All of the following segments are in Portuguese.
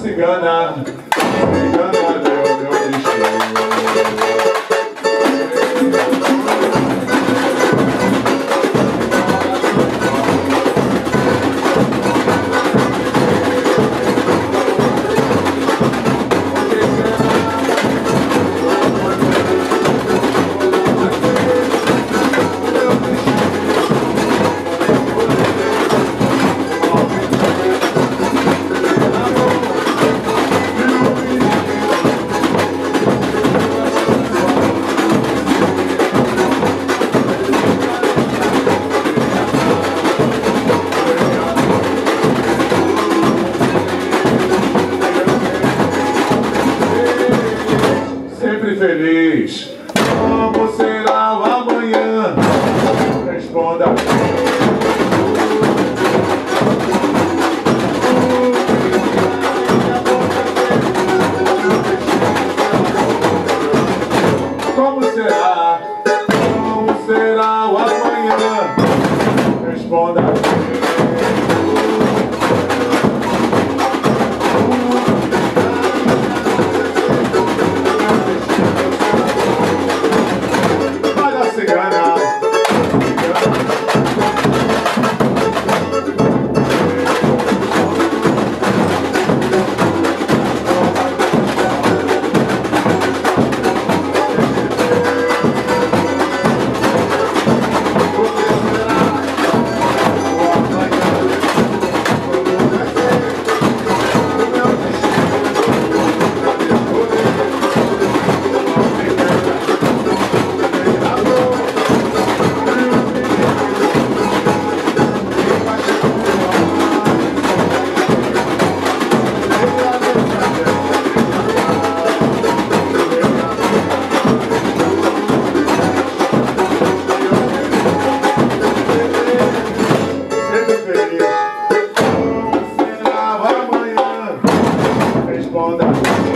cigana, cigana deu meu destino. feliz. Como será o amanhã? Responda. Como será? Como será o amanhã? Responda. Responda.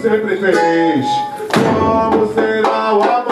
Sempre feliz. Como será o amanhã?